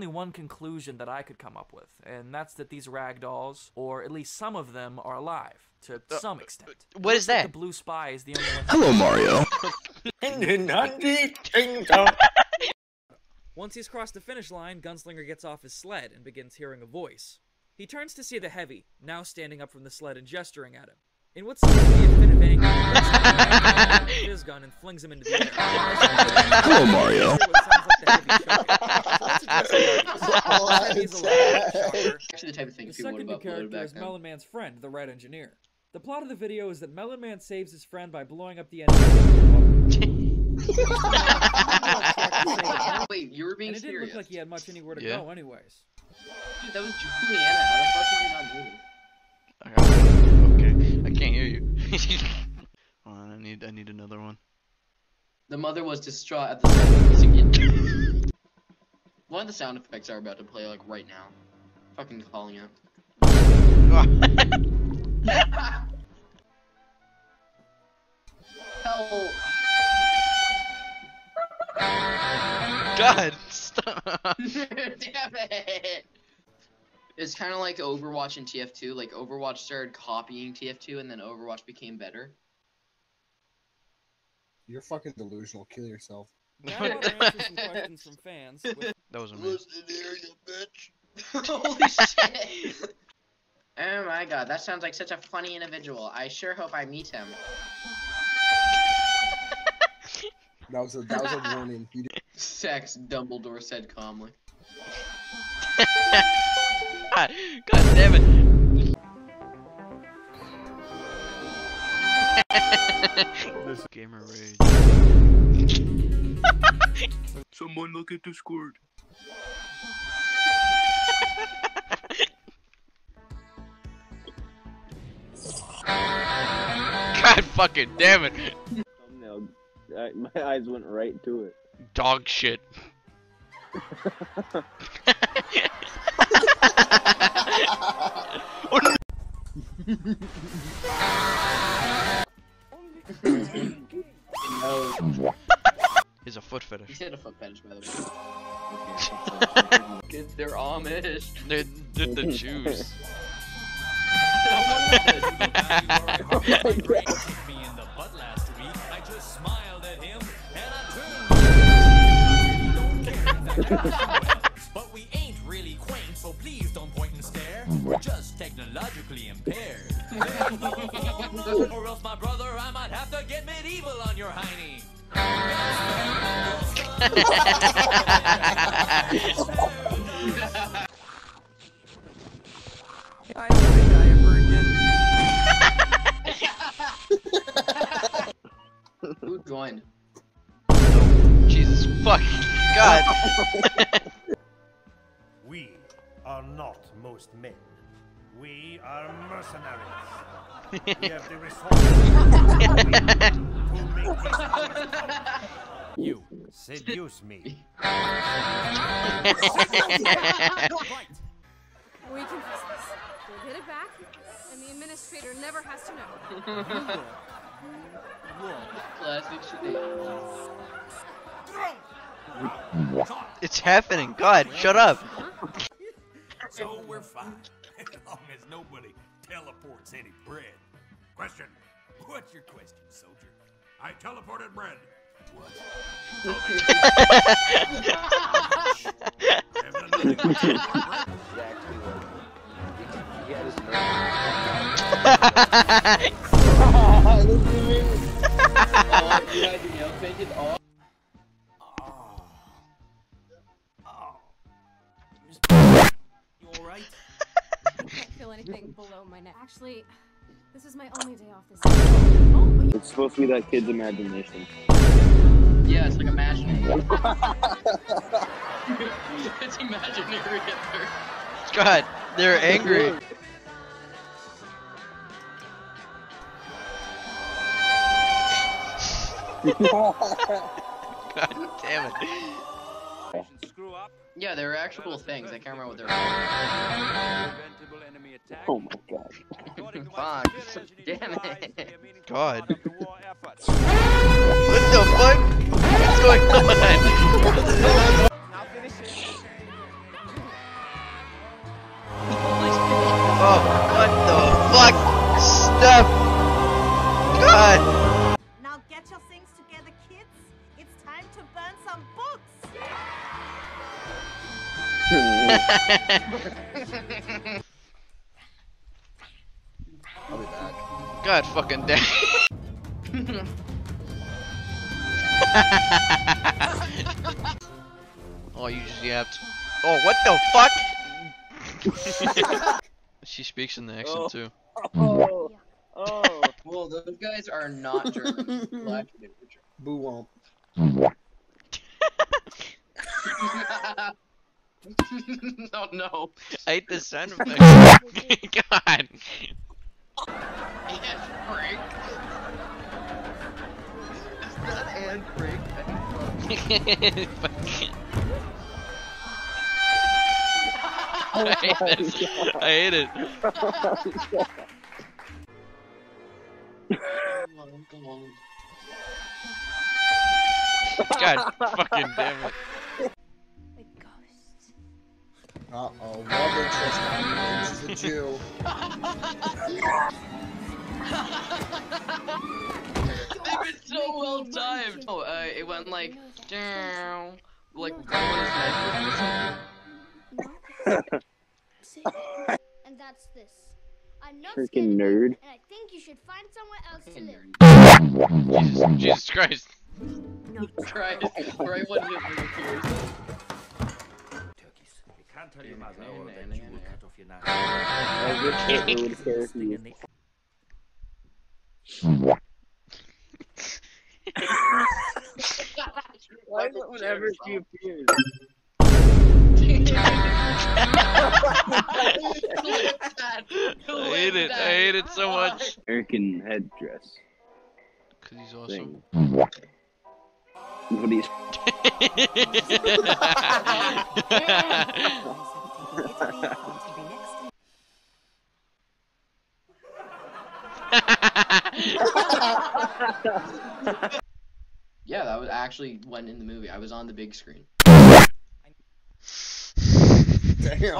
only one conclusion that I could come up with, and that's that these rag dolls, or at least some of them, are alive to uh, some extent. Uh, what is that? The blue spy is the only one. Hello, Mario. Once he's crossed the finish line, Gunslinger gets off his sled and begins hearing a voice. He turns to see the heavy, now standing up from the sled and gesturing at him. In what seems to be a fit of anger, Gunslinger pulls out his gun and flings him into the air. Hello, Mario. Actually, the type of thing The people second have uploaded character back is. Melon Man's friend, the Red Engineer. The plot of the video is that Melon Man saves his friend by blowing up the engine. Wait, you were being and it didn't look like he had much anywhere to Yeah. go, anyways. Dude, that was Juliana. How the fuck did you not know? Okay, I can't hear you. Hold on, I need I need another one. The mother was distraught at the sound of this again. One of the sound effects are about to play like right now. Fucking calling it. Hell. God, stop. Damn it! It's kind of like Overwatch and TF2. Like Overwatch started copying TF2, and then Overwatch became better. You're fucking delusional. Kill yourself. Now I want to some questions from fans. With That wasn't me. here, you bitch. Holy shit! Oh my god, that sounds like such a funny individual. I sure hope I meet him. That was a that was a warning. Sex, Dumbledore said calmly. God damn it. this gamer rage. Someone look at Discord. God fucking damn it. thumbnail. I, my eyes went right to it. Dog shit. No. Is a foot He fetish. said a foot fetish, by the way. Kids, they're Amish. They're, they're the Jews. But we ain't really quaint, so please don't point and stare. We're just technologically impaired. or else, my brother, I might have to get medieval on your hiney. Don't die ever again. Who joined? Jesus fucking God. We are not most men. We are mercenaries. we have the resources to make this You seduce me. We confess this. We'll get it back, and the administrator never has to know. Classic shit. It's happening. God, shut up. So we're fine, as long as nobody teleports any bread. Question. What's your question, soldier? I teleported bread. What? You alright? I can't feel anything below my neck. Actually, this is my only day off It's supposed to be that kid's imagination. Yeah, it's like imaginary. it's imaginary. God, they're angry. God damn it. Yeah, they're actual things. I can't remember what they're Oh my god. Fuck. Damn it. God. What the fuck? I'll be back. God fucking damn. oh, you just yapped. Oh, what the fuck? she speaks in the accent Oh. too. Oh, oh. Well, those guys are not German. Black they were German. Boo womp. Oh no. I hate the sound effect. God. Anne Frank. Is that Anne Frank? I hate this. I hate it. God fucking damn it. A ghost. Uh oh. Love interest. She's a Jew. They were so well timed. Oh, uh, it went like down, like right when his knife was missing. and that's this. I'm not Freaking scared of you, nerd. and I think you should find somewhere else to live. Jesus, Jesus Christ. Right, right when he appears. Turkeys. Can't tell your mother Yeah, that yeah, you will cut off your knife. I wish that they would care for you. Why is it whenever she appears? I hate it. I hate it so much. American headdress Cause he's awesome. thing. What Yeah, that was actually went in the movie. I was on the big screen. Damn.